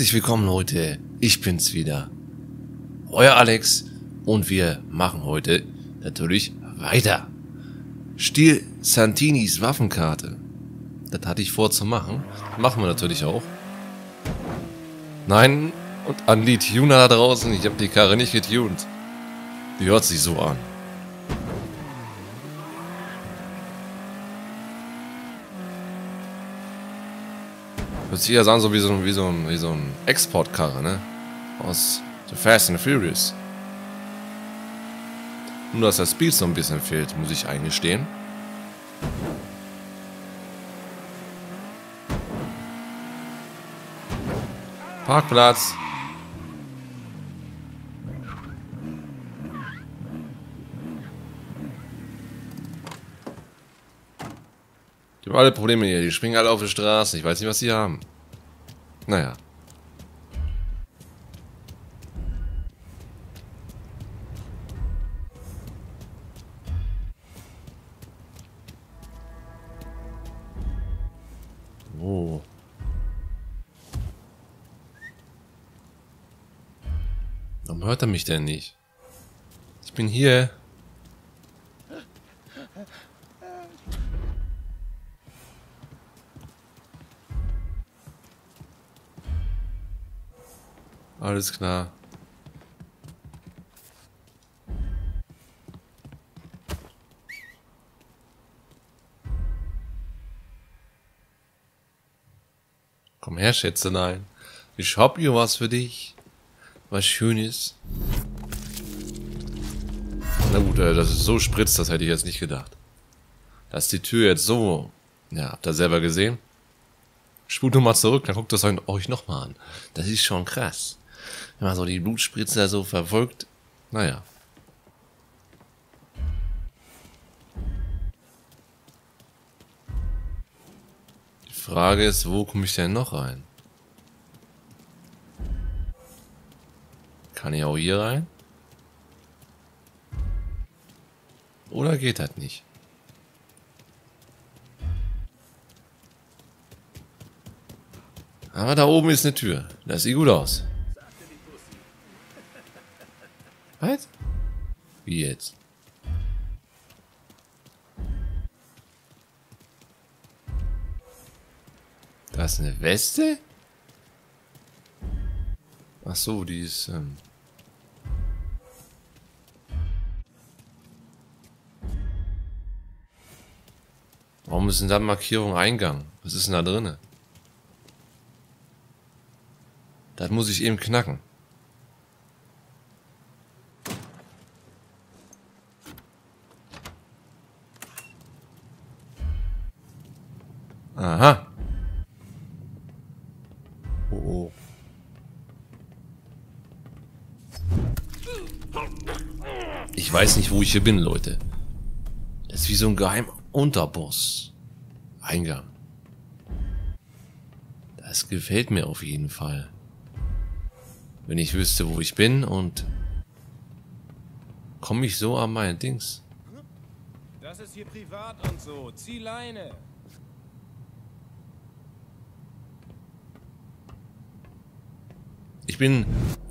Herzlich willkommen Leute, ich bin's wieder. Euer Alex und wir machen heute natürlich weiter. Stil Santinis Waffenkarte. Das hatte ich vor zu machen. Machen wir natürlich auch. Nein, und an die Tuner da draußen, ich habe die Karre nicht getuned. Die hört sich so an. Hört sich ja an so wie so, wie so ein, so ein Exportkarre, ne? Aus The Fast and Furious. Nur, dass das Speed so ein bisschen fehlt, muss ich eingestehen. Parkplatz. Die haben alle Probleme hier. Die springen alle auf die Straße. Ich weiß nicht, was sie haben. Naja. Oh. Warum hört er mich denn nicht? Ich bin hier. Alles klar. Komm her, Schätzelein. Ich hab hier was für dich. Was Schönes. Na gut, äh, dass es so spritzt, das hätte ich jetzt nicht gedacht. Dass die Tür jetzt so... Ja, habt ihr selber gesehen? Spult nur mal zurück, dann guckt das euch nochmal an. Das ist schon krass. Wenn man so die Blutspritze so verfolgt. Naja. Die Frage ist, wo komme ich denn noch rein? Kann ich auch hier rein? Oder geht das nicht? Aber da oben ist eine Tür. Das sieht gut aus. Was? Wie jetzt? Das ist eine Weste? Ach so, die ist... Ähm Warum ist denn da Markierung Eingang? Was ist denn da drinne? Das muss ich eben knacken. Aha. Oh, oh. Ich weiß nicht, wo ich hier bin, Leute. Das ist wie so ein geheimer Unterboss. Eingang. Das gefällt mir auf jeden Fall. Wenn ich wüsste, wo ich bin und komme ich so an mein Dings. Das ist hier privat und so. Zieh Leine. Bin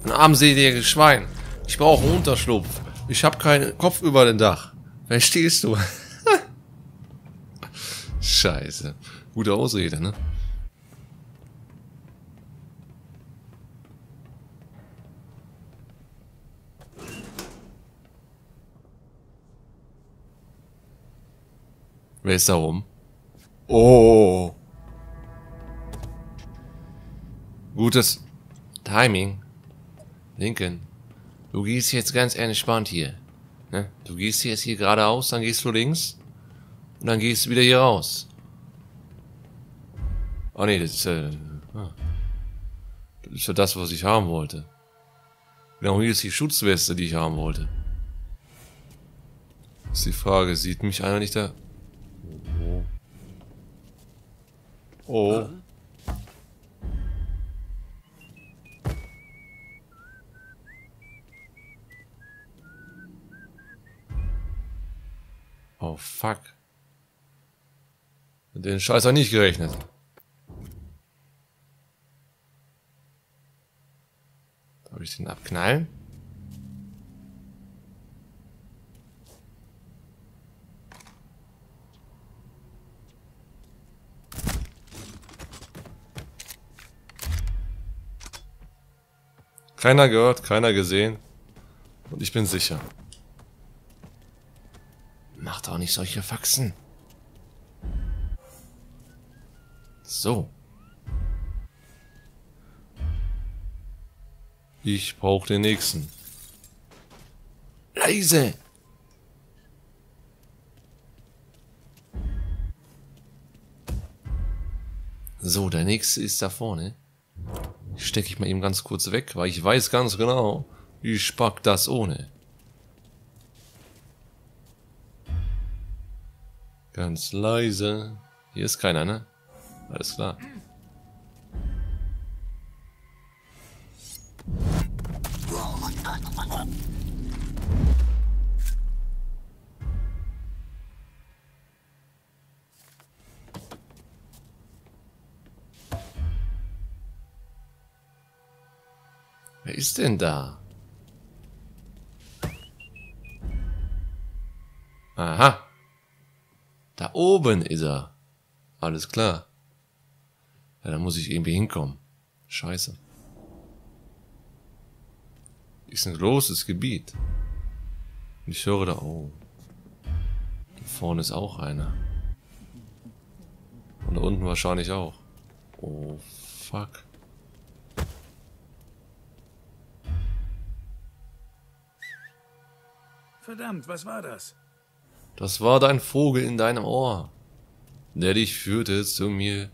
ein armseliges Schwein. Ich brauche einen Unterschlupf. Ich habe keinen Kopf über dem Dach. Verstehst du? Scheiße. Gute Ausrede, ne? Wer ist da oben? Oh. Gutes Timing. Lincoln. Du gehst jetzt ganz entspannt hier. Ne? Du gehst jetzt hier geradeaus, dann gehst du links. Und dann gehst du wieder hier raus. Oh nee, das ist, äh, ah. das ist ja das, was ich haben wollte. Genau, hier ist die Schutzweste, die ich haben wollte. ist die Frage, sieht mich einer nicht da... Oh. Oh, fuck. Mit den Scheiß nicht gerechnet. ich den abknallen? Keiner gehört, keiner gesehen. Und ich bin sicher. Nicht solche Faxen. So. Ich brauche den nächsten. Leise! So, der nächste ist da vorne. Stecke ich mal eben ganz kurz weg, weil ich weiß ganz genau, ich pack das ohne. Ganz leise. Hier ist keiner, ne? Alles klar. Wer ist denn da? Aha. Da oben ist er. Alles klar. Ja, da muss ich irgendwie hinkommen. Scheiße. Ist ein großes Gebiet. Ich höre da, oh. Da vorne ist auch einer. Und da unten wahrscheinlich auch. Oh, fuck. Verdammt, was war das? Das war dein Vogel in deinem Ohr, der dich führte zu mir.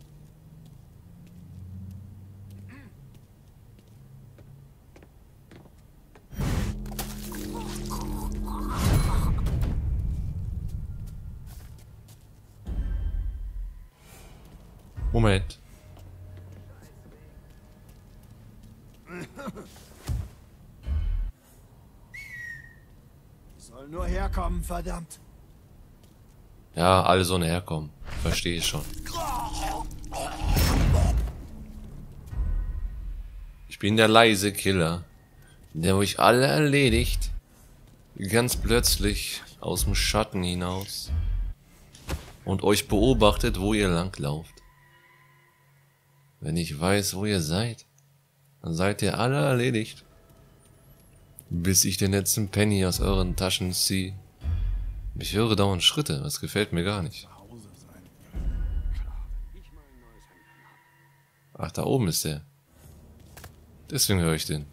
Moment. Soll nur herkommen, verdammt. Ja, alle sollen herkommen. Verstehe ich schon. Ich bin der leise Killer, der euch alle erledigt. Ganz plötzlich aus dem Schatten hinaus. Und euch beobachtet, wo ihr langlauft. Wenn ich weiß, wo ihr seid, dann seid ihr alle erledigt. Bis ich den letzten Penny aus euren Taschen ziehe. Ich höre dauernd Schritte, das gefällt mir gar nicht. Ach, da oben ist der. Deswegen höre ich den.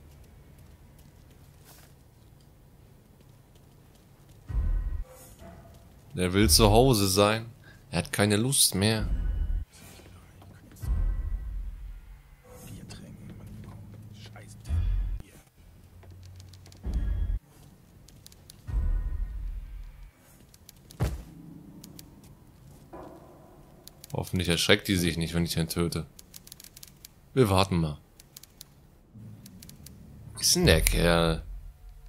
Der will zu Hause sein. Er hat keine Lust mehr. Hoffentlich erschreckt die sich nicht, wenn ich ihn töte. Wir warten mal. Wo ist denn der Kerl?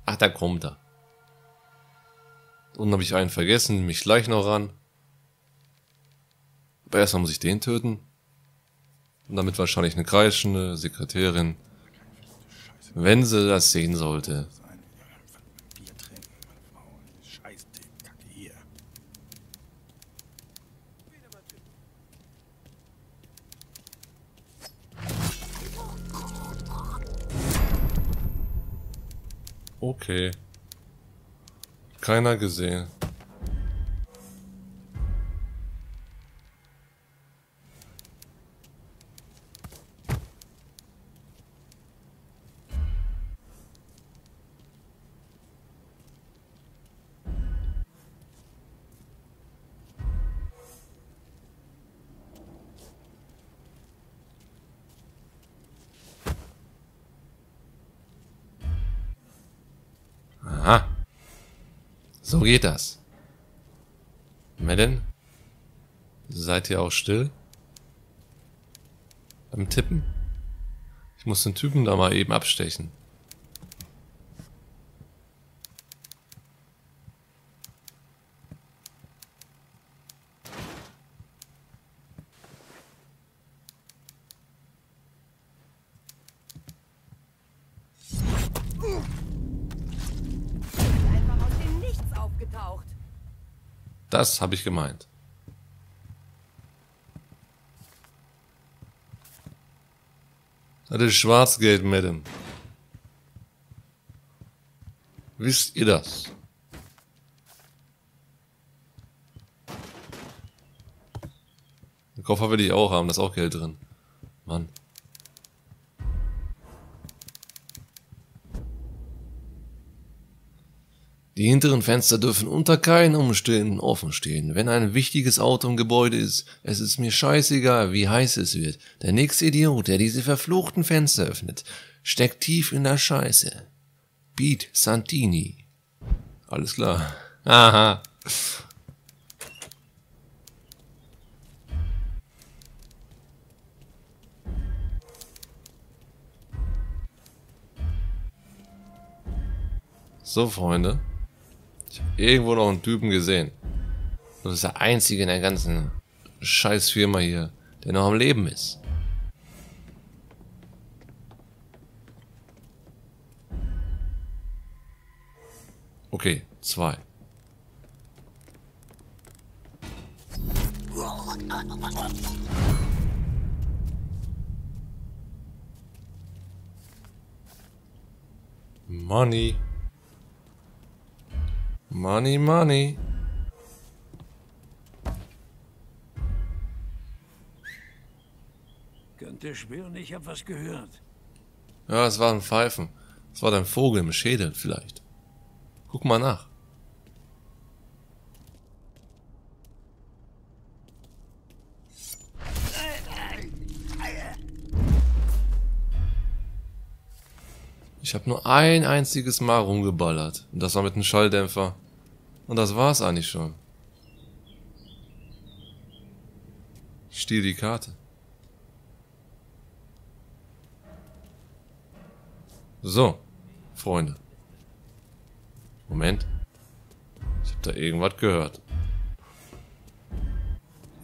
Ach, da kommt er. Unten habe ich einen vergessen, mich gleich noch ran. Aber erstmal muss ich den töten. Und damit wahrscheinlich eine kreischende Sekretärin, wenn sie das sehen sollte. Sein. Bier trinken, meine Frau. Scheiß Kacke hier. Okay. Keiner gesehen. So geht das. Madden? Seid ihr auch still? Beim Tippen? Ich muss den Typen da mal eben abstechen. Das habe ich gemeint. Das ist Schwarzgeld, Madame. Wisst ihr das? Den Koffer will ich auch haben, da ist auch Geld drin. Mann. Die hinteren Fenster dürfen unter keinen Umständen offen stehen. Wenn ein wichtiges Auto im Gebäude ist, es ist mir scheißegal, wie heiß es wird. Der nächste Idiot, der diese verfluchten Fenster öffnet, steckt tief in der Scheiße. Beat Santini. Alles klar. Aha. So, Freunde. Ich habe irgendwo noch einen Typen gesehen. Das ist der einzige in der ganzen Scheißfirma hier, der noch am Leben ist. Okay, zwei. Money. Money, money. Könnt ihr schwören, ich hab was gehört. Ja, es war ein Pfeifen. Es war dein Vogel im Schädel vielleicht. Guck mal nach. Ich habe nur ein einziges Mal rumgeballert. Und das war mit einem Schalldämpfer. Und das war's eigentlich schon. Ich stehe die Karte. So, Freunde. Moment. Ich habe da irgendwas gehört.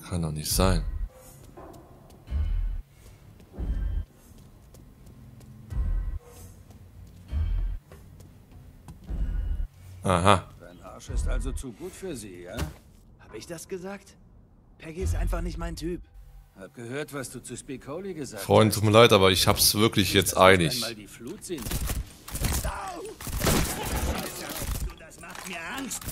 Kann doch nicht sein. Aha. Dein Arsch ist also zu gut für sie, ja? Hab ich das gesagt? Peggy ist einfach nicht mein Typ. Hab gehört, was du zu Spicoli gesagt Freunde, tut mir leid, aber ich hab's wirklich jetzt das macht mir Angst.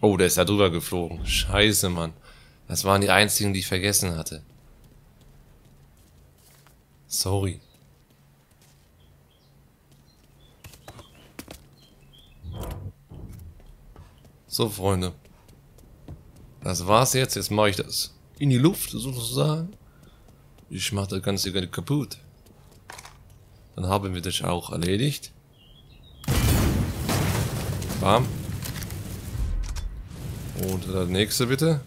Oh, der ist da drüber geflogen. Scheiße, Mann. Das waren die einzigen, die ich vergessen hatte. Sorry. So, Freunde. Das war's jetzt. Jetzt mache ich das in die Luft, sozusagen. Ich mache das Ganze gerne kaputt. Dann haben wir das auch erledigt. Bam. Und der nächste bitte.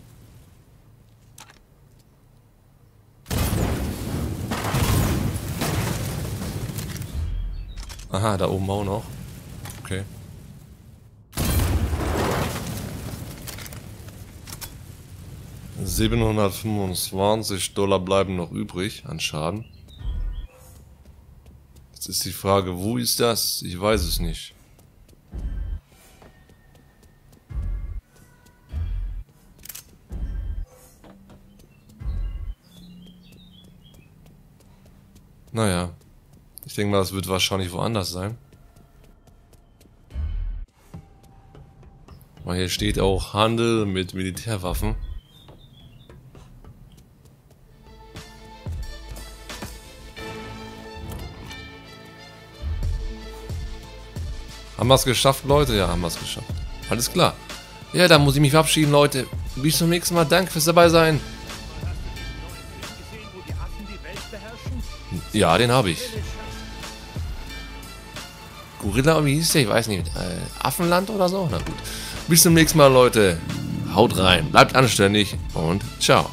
Aha, da oben auch noch. Okay. Siebenhundertfünfundzwanzig Dollar bleiben noch übrig an Schaden. Jetzt ist die Frage, wo ist das? Ich weiß es nicht. Naja. Ich denke mal, das wird wahrscheinlich woanders sein. Weil hier steht auch Handel mit Militärwaffen. Haben wir es geschafft, Leute? Ja, haben wir es geschafft. Alles klar. Ja, dann muss ich mich verabschieden, Leute. Bis zum nächsten Mal. Danke fürs dabei sein. Ja, den habe ich. Gorilla, wie hieß der? Ich weiß nicht. Äh, Affenland oder so? Na gut. Bis zum nächsten Mal, Leute. Haut rein, bleibt anständig und ciao.